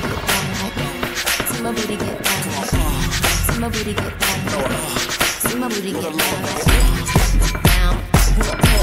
booty get down like that. See my booty get down like that. See my booty get down like that. See my booty get down like that. Down, down.